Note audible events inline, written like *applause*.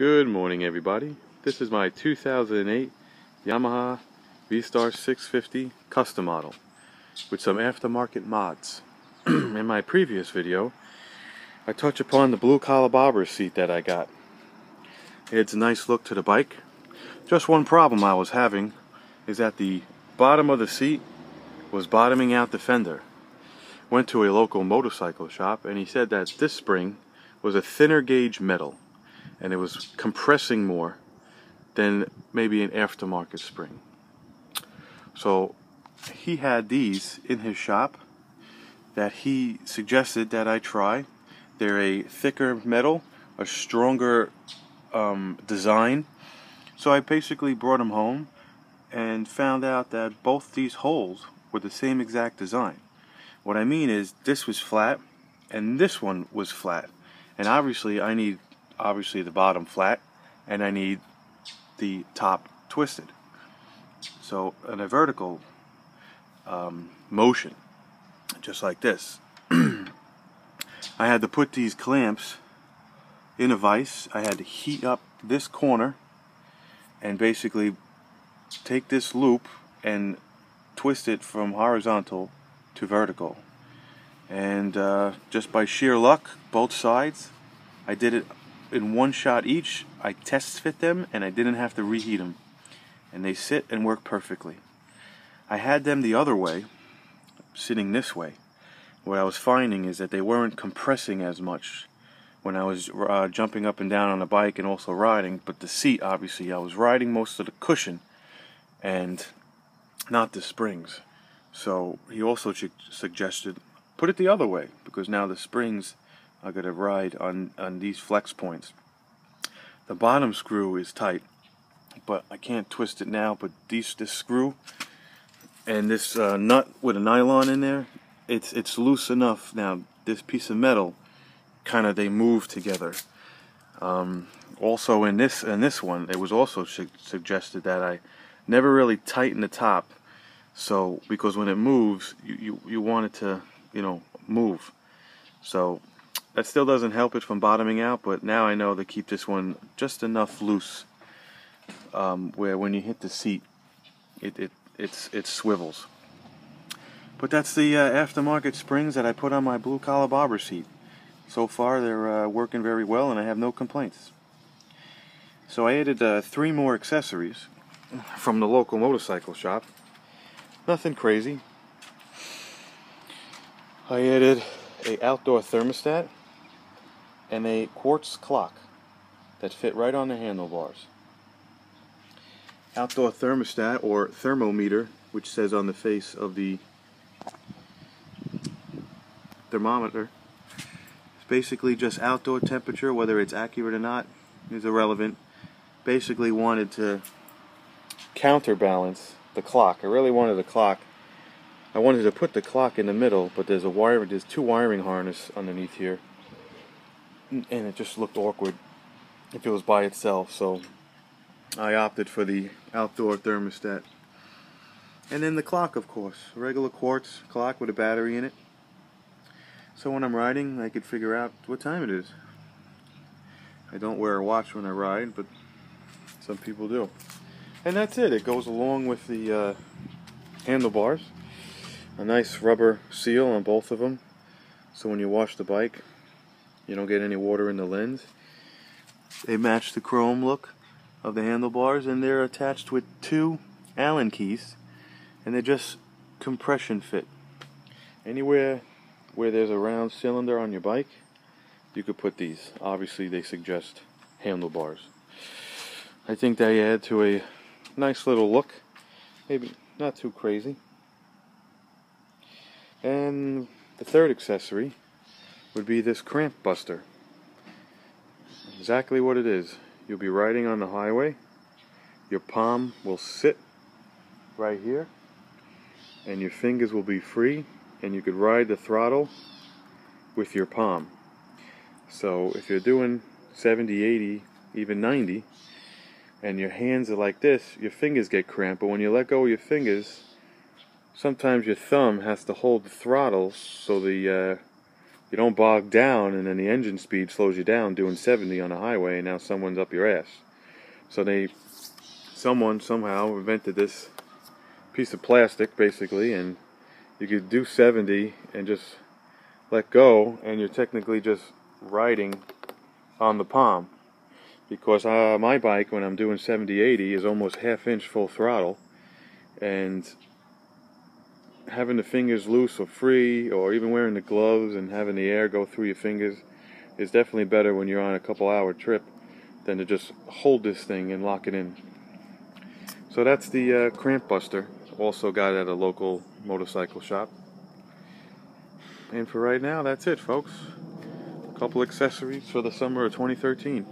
Good morning everybody. This is my 2008 Yamaha V-Star 650 custom model with some aftermarket mods. *clears throat* In my previous video I touch upon the blue collar bobber seat that I got. It adds a nice look to the bike. Just one problem I was having is that the bottom of the seat was bottoming out the fender. Went to a local motorcycle shop and he said that this spring was a thinner gauge metal and it was compressing more than maybe an aftermarket spring. So he had these in his shop that he suggested that I try. They're a thicker metal, a stronger um, design. So I basically brought them home and found out that both these holes were the same exact design. What I mean is this was flat and this one was flat. And obviously I need obviously the bottom flat and I need the top twisted. So in a vertical um, motion, just like this, *clears throat* I had to put these clamps in a vise. I had to heat up this corner and basically take this loop and twist it from horizontal to vertical. And uh, just by sheer luck, both sides, I did it in one shot each. I test fit them and I didn't have to reheat them. And they sit and work perfectly. I had them the other way, sitting this way. What I was finding is that they weren't compressing as much when I was uh, jumping up and down on the bike and also riding, but the seat, obviously, I was riding most of the cushion and not the springs. So he also suggested put it the other way because now the springs I got to ride on, on these flex points. The bottom screw is tight, but I can't twist it now, but these, this screw and this uh, nut with a nylon in there, it's, it's loose enough now. This piece of metal, kind of they move together. Um, also in this in this one, it was also su suggested that I never really tighten the top, so because when it moves, you, you, you want it to, you know, move. So that still doesn't help it from bottoming out, but now I know to keep this one just enough loose um, where when you hit the seat, it, it, it's, it swivels. But that's the uh, aftermarket springs that I put on my blue collar bobber seat. So far they're uh, working very well and I have no complaints. So I added uh, three more accessories from the local motorcycle shop. Nothing crazy. I added a outdoor thermostat and a quartz clock that fit right on the handlebars. Outdoor thermostat or thermometer, which says on the face of the thermometer, it's basically just outdoor temperature, whether it's accurate or not is irrelevant. Basically wanted to counterbalance the clock. I really wanted the clock. I wanted to put the clock in the middle, but there's a wire, there's two wiring harness underneath here and it just looked awkward if it was by itself so I opted for the outdoor thermostat. And then the clock of course. Regular quartz clock with a battery in it. So when I'm riding I could figure out what time it is. I don't wear a watch when I ride but some people do. And that's it. It goes along with the uh, handlebars. A nice rubber seal on both of them so when you wash the bike you don't get any water in the lens. They match the chrome look of the handlebars and they're attached with two Allen keys and they're just compression fit. Anywhere where there's a round cylinder on your bike, you could put these. Obviously they suggest handlebars. I think they add to a nice little look. Maybe not too crazy. And the third accessory would be this cramp buster. Exactly what it is. You'll be riding on the highway. Your palm will sit right here and your fingers will be free and you could ride the throttle with your palm. So if you're doing 70, 80, even 90 and your hands are like this, your fingers get cramped. But when you let go of your fingers, sometimes your thumb has to hold the throttle so the uh, you don't bog down and then the engine speed slows you down doing 70 on the highway and now someone's up your ass. So they, someone somehow invented this piece of plastic basically and you could do 70 and just let go and you're technically just riding on the palm because uh, my bike when I'm doing 70 80 is almost half inch full throttle and having the fingers loose or free or even wearing the gloves and having the air go through your fingers is definitely better when you're on a couple hour trip than to just hold this thing and lock it in. So that's the uh, cramp buster also got at a local motorcycle shop. And for right now, that's it, folks. A couple accessories for the summer of 2013.